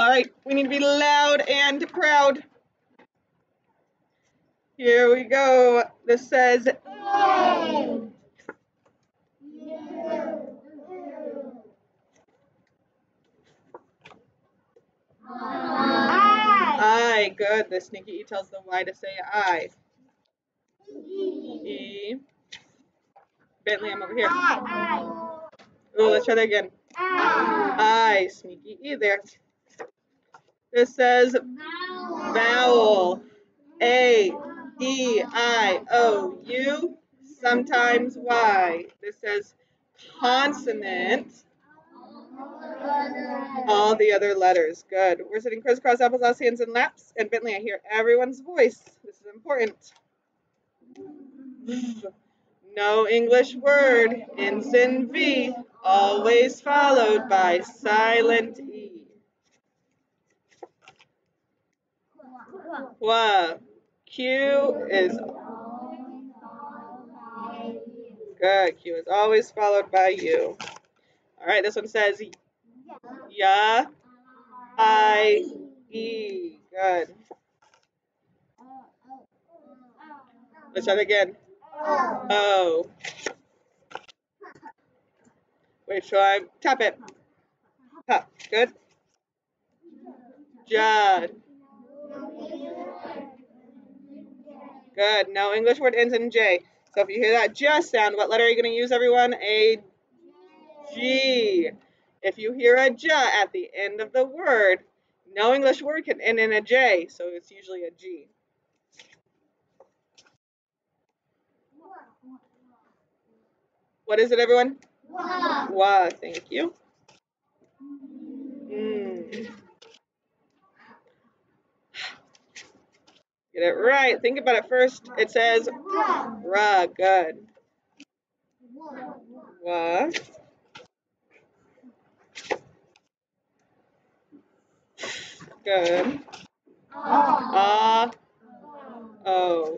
All right, we need to be loud and proud. Here we go. This says. I. I. Good. The sneaky E tells the Y to say I. E. Bentley, I'm over here. I. Oh, let's try that again. I. I. Sneaky E there. This says vowel. A. E. I. O. U. Sometimes Y. This says consonant. All the other letters. Good. We're sitting crisscross, applesauce, hands and laps. And Bentley, I hear everyone's voice. This is important. No English word ends in V, always followed by silent Qua. Q is good. Q is always followed by U. All right, this one says Ya, I, E. Good. Let's try it again. O. Wait, shall I tap it? Tap. Good. Judd. Good. No English word ends in J. So if you hear that just sound, what letter are you going to use, everyone? A G. If you hear a J at the end of the word, no English word can end in a J, so it's usually a G. What is it, everyone? Wa. Thank you. Mm. Get it right. Think about it first. It says ra. Good. Wa. Good. Ah. O.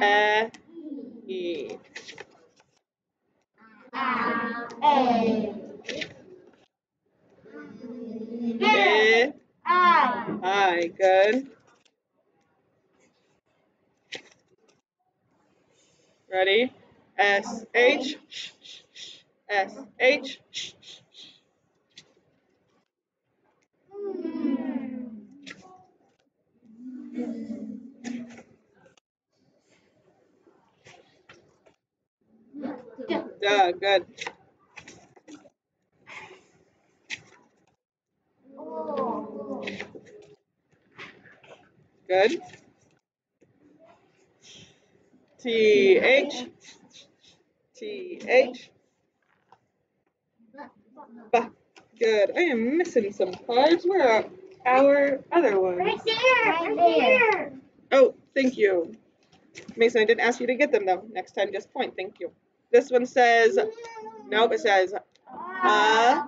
E. E. E. I. Good. Ready? S H S H Duh, good. Good. T H T H B. Good. I am missing some cards. Where are our other ones? Right there. Right there. Oh, thank you. Mason, I didn't ask you to get them though. Next time, just point. Thank you. This one says, nope, it says, uh,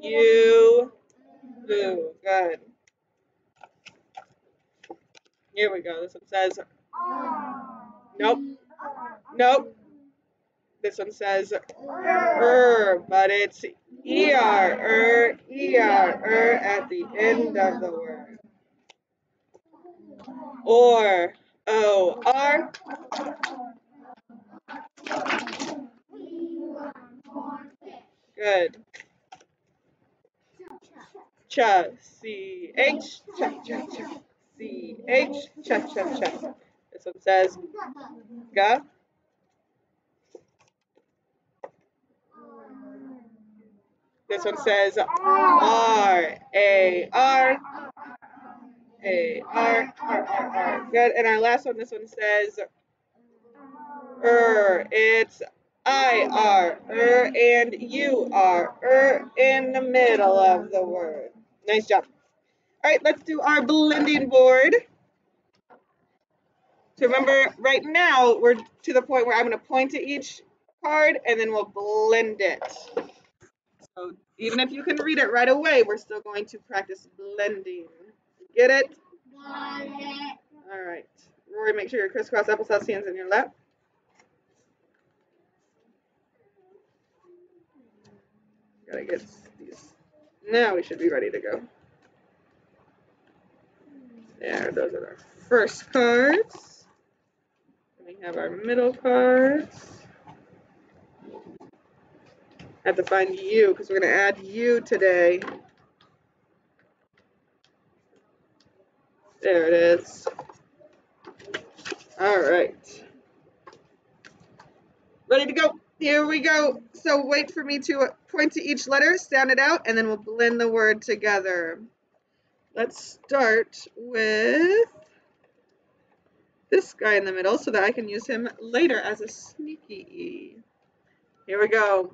you, boo. Good. Here we go. This one says, nope, nope. This one says, er, but it's er, er, er, er at the end of the word. Or, o, r. Good. Cha, C H, cha cha cha. C H, cha cha cha. This one says ga. This one says R A R A R R R R. Good. And our last one, this one says er. It's I R er and you are er in the middle of the word. Nice job. All right, let's do our blending board. So remember, right now we're to the point where I'm going to point to each card and then we'll blend it. So even if you can read it right away, we're still going to practice blending. Get it? All right. Rory, make sure your crisscross applesauce hands in your lap. Gotta get these. Now we should be ready to go. There, those are our first cards. We have our middle cards. I have to find you because we're going to add you today. There it is. All right. Ready to go. Here we go. So wait for me to point to each letter, sound it out, and then we'll blend the word together. Let's start with this guy in the middle so that I can use him later as a sneaky. E. Here we go.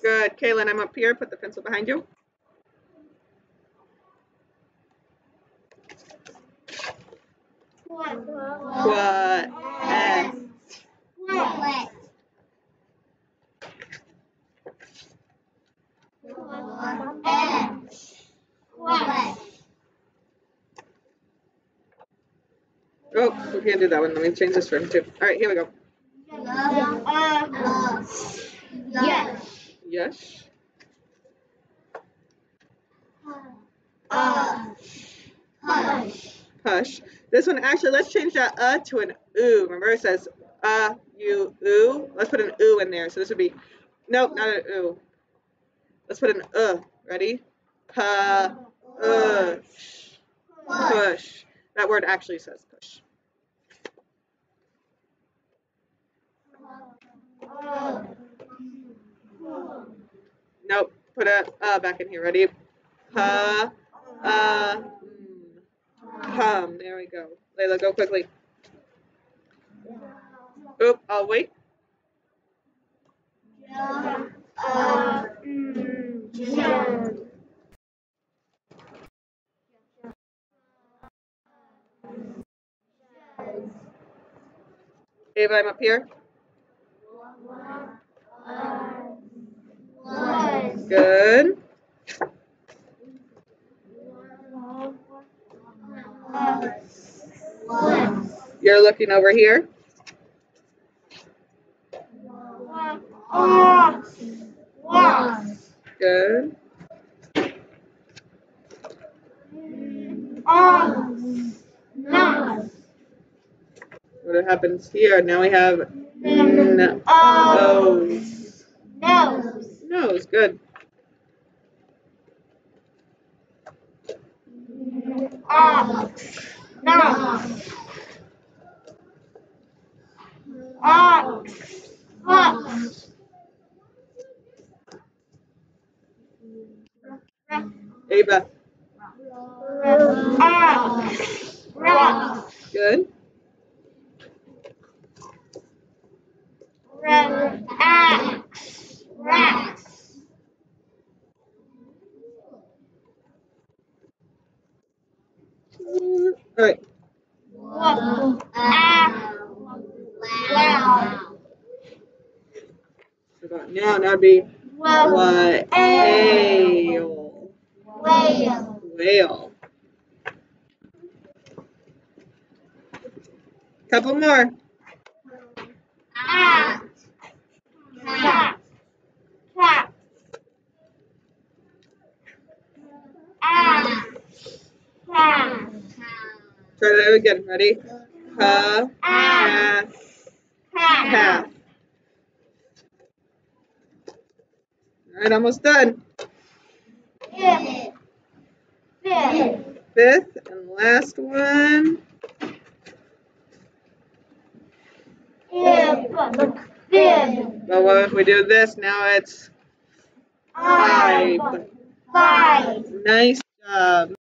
Good. Kaylin, I'm up here. Put the pencil behind you. What? Oh, we can't do that one. Let me change this him too. All right, here we go. Yes. Yes. Hush. Hush. This one, actually, let's change that uh to an ooh. Remember it says uh, you, ooh. Let's put an ooh in there. So this would be, nope, not an ooh. Let's put an uh. Ready? Pa, uh, push. That word actually says push. Nope. Put a uh back in here. Ready? Pa, uh, mm. hum. There we go. Layla, go quickly. Oop, I'll wait. Ava, I'm up here. Good. You're looking over here. Good. What happens here? Now we have n- nose. Nose. Good. Ah, Ava. Forgot. Now, now it'd be what? Whale. Whale. Couple more. Try that again. Ready? Ha, ha, half. All right, almost done. Fifth fifth, and last one. Well, what if we do this? Now it's five. five. Nice job.